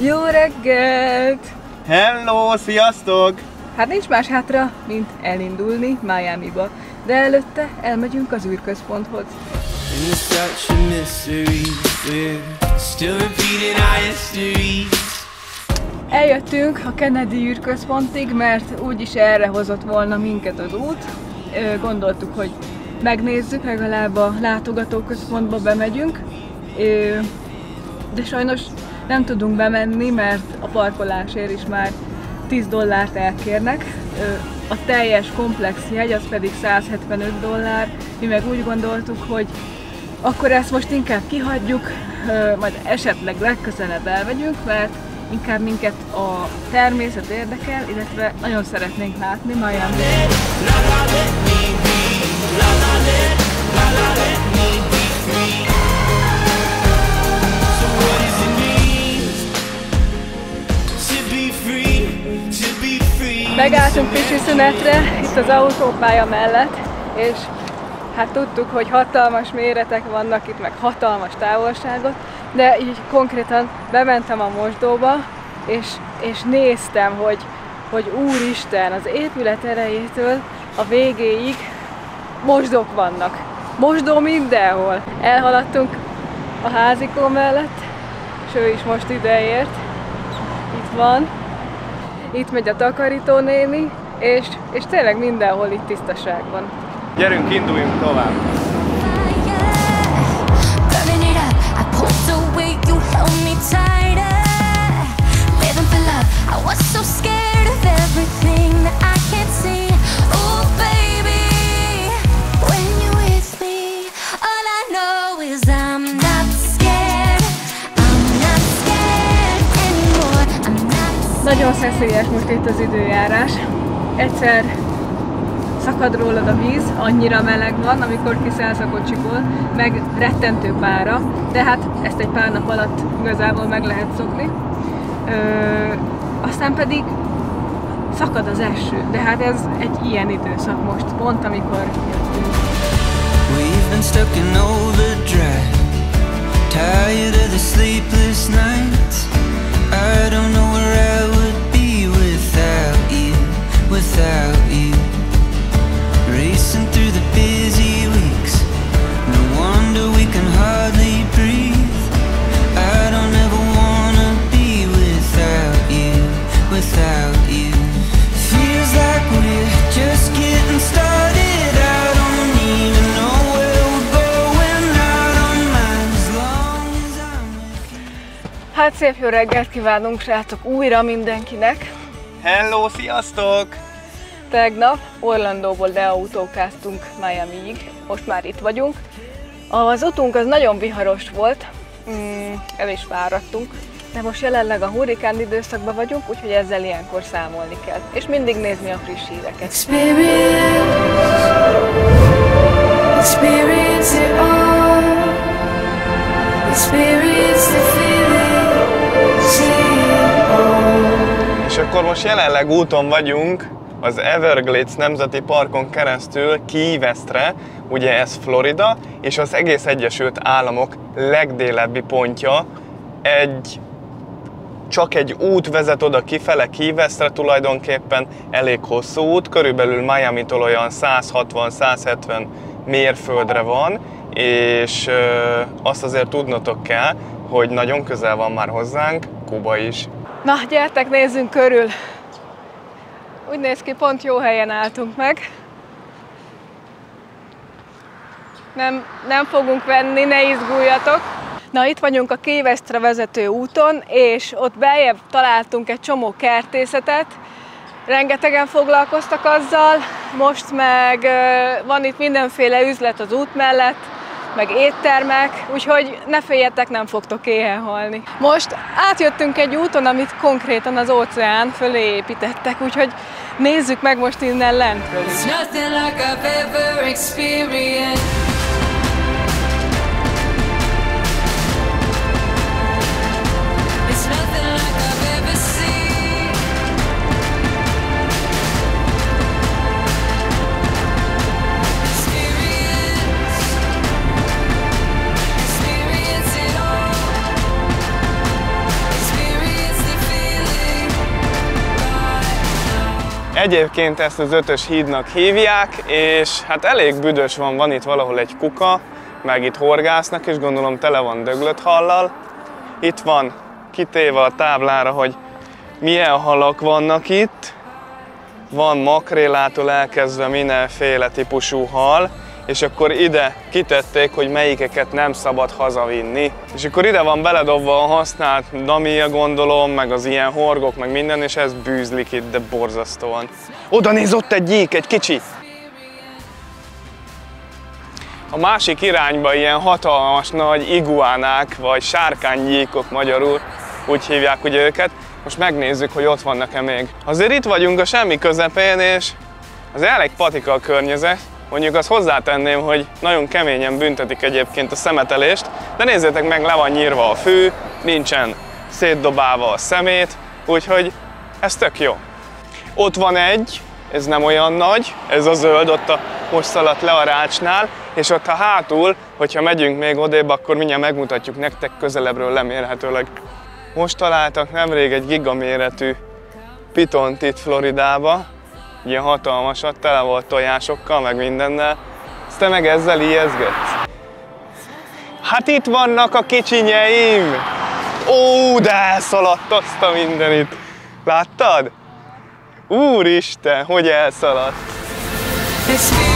Jó reggelt! Hello, sziasztok! Hát nincs más hátra, mint elindulni Miami-ba. De előtte elmegyünk az űrközponthoz. Eljöttünk a Kennedy űrközpontig, mert úgyis erre hozott volna minket az út. Gondoltuk, hogy megnézzük, legalább a látogatóközpontba bemegyünk. De sajnos nem tudunk bemenni, mert a parkolásért is már 10 dollárt elkérnek. A teljes komplex jegy az pedig 175 dollár. Mi meg úgy gondoltuk, hogy akkor ezt most inkább kihagyjuk, majd esetleg legközelebb elmegyünk, mert inkább minket a természet érdekel, illetve nagyon szeretnénk látni Miami. Megálltunk pici szünetre itt az autópálya mellett, és hát tudtuk, hogy hatalmas méretek vannak itt, meg hatalmas távolságot, de így konkrétan bementem a mosdóba, és, és néztem, hogy, hogy úristen, az épület erejétől a végéig mosdók vannak. Mosdó mindenhol. Elhaladtunk a házikó mellett, és ő is most ideért. Itt van. Itt megy a takarító néni, és, és tényleg mindenhol itt tisztaság van. Gyerünk, induljunk tovább! I was so scared of everything that I can't see. Nagyon szeszélyes most itt az időjárás. Egyszer szakad rólad a víz, annyira meleg van, amikor kiszállsz a kocsiból, meg rettentő pára, de hát ezt egy pár nap alatt igazából meg lehet szokni. Ö, aztán pedig szakad az eső, de hát ez egy ilyen időszak most, pont amikor jöttünk. I don't know where I without you. Racing through the busy weeks. No wonder we can hardly breathe. I don't ever wanna be without you, without you. Feels like we're just getting started. I don't even know where we're going. I don't mind as long as I'm with you. Hát szép jó reggelt kívánunk, srácok, újra mindenkinek! Hello, sziasztok! Tegnap Orlandóból leautókáztunk Miami-ig, most már itt vagyunk. Az utunk az nagyon viharos volt, mm, el is fáradtunk, de most jelenleg a hurrikán időszakban vagyunk, úgyhogy ezzel ilyenkor számolni kell. És mindig nézni a friss híreket. Experience, experience it all. Experience the feeling, see it all. És akkor most jelenleg úton vagyunk az Everglades Nemzeti Parkon keresztül Key Westre, ugye ez Florida, és az egész Egyesült Államok legdélebbi pontja. Egy csak egy út vezet oda kifele Key Westre tulajdonképpen, elég hosszú út, körülbelül Miami-tól olyan 160-170 mérföldre van, és ö, azt azért tudnotok kell, hogy nagyon közel van már hozzánk Kuba is. Na, gyertek, nézzünk körül! Úgy néz ki, pont jó helyen álltunk meg. Nem, nem fogunk venni, ne izguljatok. Na, itt vagyunk a Kévesztre vezető úton, és ott beljebb találtunk egy csomó kertészetet. Rengetegen foglalkoztak azzal, most meg van itt mindenféle üzlet az út mellett, meg éttermek, úgyhogy ne féljetek, nem fogtok éhen halni. Most átjöttünk egy úton, amit konkrétan az óceán fölé építettek, úgyhogy nézzük meg most innen lentről. Egyébként ezt az ötös hídnak hívják, és hát elég büdös van, van itt valahol egy kuka, meg itt horgásznak, és gondolom tele van döglött hallal. Itt van kitéve a táblára, hogy milyen halak vannak itt. Van makrélától elkezdve mindenféle típusú hal, és akkor ide kitették, hogy melyikeket nem szabad hazavinni. És akkor ide van beledobva a használt damia gondolom, meg az ilyen horgok, meg minden, és ez bűzlik itt, de borzasztóan. Oda néz ott egy gyík, egy kicsi! A másik irányba ilyen hatalmas nagy iguánák, vagy sárkánygyíkok magyarul, úgy hívják ugye őket. Most megnézzük, hogy ott vannak-e még. Azért itt vagyunk a semmi közepén, és az elég patika a környezet. Mondjuk azt hozzátenném, hogy nagyon keményen büntetik egyébként a szemetelést, de nézzétek meg, le van nyírva a fű, nincsen szétdobálva a szemét, úgyhogy ez tök jó. Ott van egy, ez nem olyan nagy, ez a zöld, ott a most szaladt le a rácsnál, és ott a hátul, hogyha megyünk még odébb, akkor mindjárt megmutatjuk nektek közelebbről lemérhetőleg. Most találtak nemrég egy gigaméretű pitont itt Floridába, ilyen hatalmasat, tele volt tojásokkal, meg mindennel. Ezt te meg ezzel ijeszgetsz? Hát itt vannak a kicsinyeim! Ó, de elszaladt azt a mindenit! Láttad? Úristen, hogy elszaladt! Experience,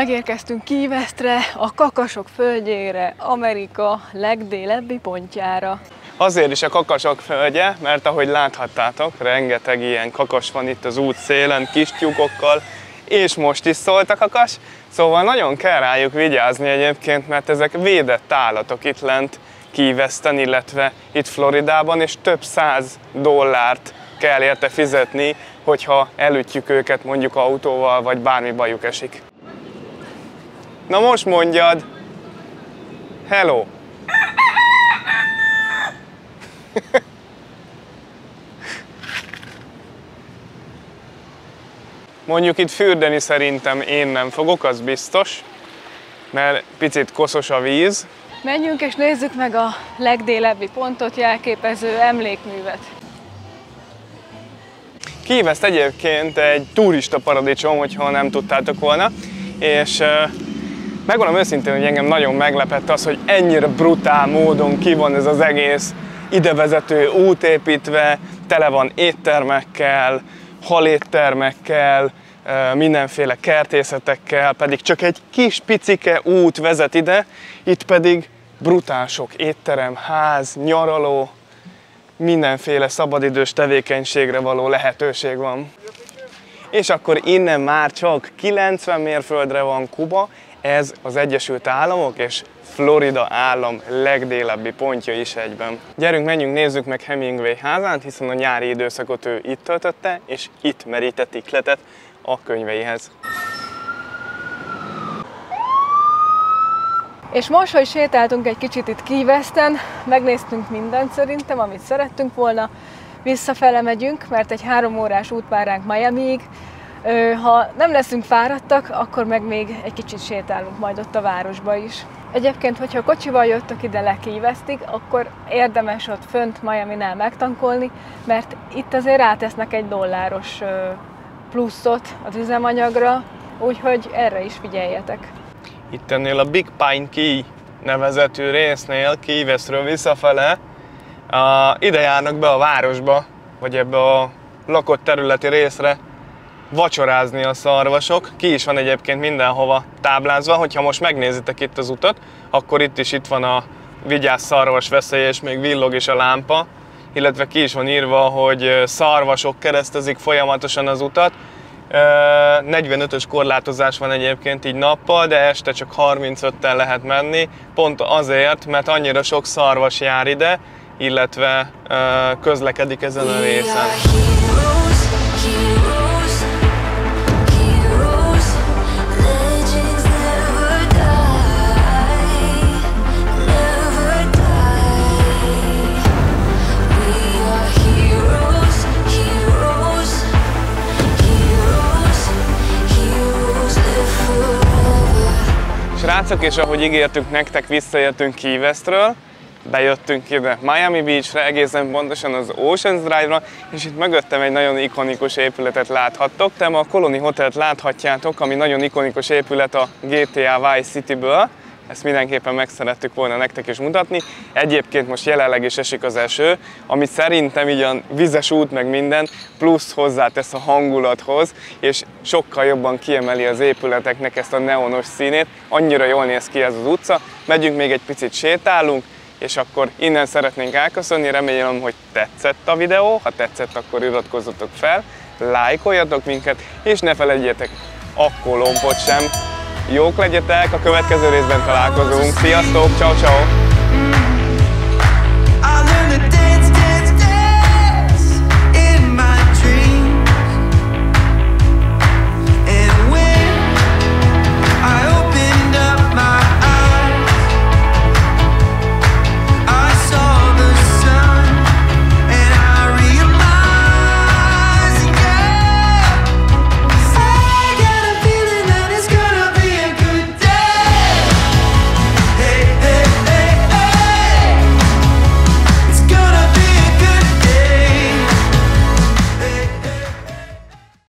Megérkeztünk Kívesztre, a kakasok földjére, Amerika legdélebbi pontjára. Azért is a kakasok földje, mert ahogy láthattátok, rengeteg ilyen kakas van itt az út szélen, kis tyúkokkal, és most is szólt a kakas, szóval nagyon kell rájuk vigyázni egyébként, mert ezek védett állatok itt lent Kíveszten, illetve itt Floridában, és több száz dollárt kell érte fizetni, hogyha elütjük őket mondjuk autóval, vagy bármi bajuk esik. Na most mondjad! Hello! Mondjuk itt fürdeni szerintem én nem fogok, az biztos, mert picit koszos a víz. Menjünk és nézzük meg a legdélebbi pontot jelképező emlékművet. Kíveszt egyébként egy turista paradicsom, hogyha nem tudtátok volna, és megmondom őszintén, hogy engem nagyon meglepett az, hogy ennyire brutál módon ki van ez az egész idevezető út építve, tele van éttermekkel, haléttermekkel, mindenféle kertészetekkel, pedig csak egy kis picike út vezet ide, itt pedig brutál sok étterem, ház, nyaraló, mindenféle szabadidős tevékenységre való lehetőség van. És akkor innen már csak 90 mérföldre van Kuba, ez az Egyesült Államok és Florida állam legdélebbi pontja is egyben. Gyerünk, menjünk, nézzük meg Hemingway házát, hiszen a nyári időszakot ő itt töltötte, és itt merített ikletet a könyveihez. És most, hogy sétáltunk egy kicsit itt Kíveszten, megnéztünk mindent szerintem, amit szerettünk volna, visszafele megyünk, mert egy három órás út vár ránk Miamiig. Ha nem leszünk fáradtak, akkor meg még egy kicsit sétálunk majd ott a városba is. Egyébként, hogyha kocsival jöttök ide le Kívesztig, akkor érdemes ott fönt Miami-nál megtankolni, mert itt azért rátesznek egy dolláros pluszot az üzemanyagra, úgyhogy erre is figyeljetek. Itt ennél a Big Pine Key nevezetű résznél, Kíveszről visszafele, a, ide járnak be a városba, vagy ebbe a lakott területi részre vacsorázni a szarvasok. Ki is van egyébként mindenhova táblázva, hogyha most megnézitek itt az utat, akkor itt is itt van a vigyázz szarvas veszély, és még villog is a lámpa, illetve ki is van írva, hogy szarvasok keresztezik folyamatosan az utat. Ö, 45-ös korlátozás van egyébként így nappal, de este csak 35-tel lehet menni, pont azért, mert annyira sok szarvas jár ide, illetve közlekedik ezen a részen. Srácok, és ahogy ígértük nektek, visszajöttünk Key Westről. Bejöttünk ide Miami Beachre, egészen pontosan az Oceans Drive-ra, és itt mögöttem egy nagyon ikonikus épületet láthattok. Te a Colony Hotelt láthatjátok, ami nagyon ikonikus épület a GTA Vice City-ből. Ezt mindenképpen meg szerettük volna nektek is mutatni. Egyébként most jelenleg is esik az eső, ami szerintem így a vizes út meg minden, plusz hozzátesz a hangulathoz, és sokkal jobban kiemeli az épületeknek ezt a neonos színét. Annyira jól néz ki ez az utca. Megyünk még egy picit sétálunk, és akkor innen szeretnénk elköszönni, remélem, hogy tetszett a videó, ha tetszett, akkor iratkozzatok fel, lájkoljatok minket, és ne felejtjetek a kolompot sem. Jók legyetek, a következő részben találkozunk. Sziasztok, ciao ciao.